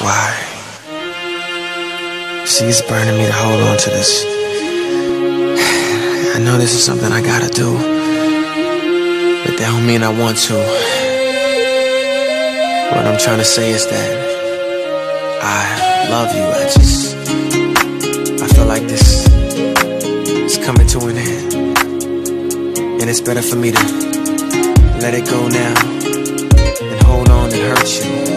Why? See, it's burning me to hold on to this. I know this is something I gotta do, but that don't mean I want to. What I'm trying to say is that I love you. I just, I feel like this is coming to an end, and it's better for me to let it go now and hold on and hurt you.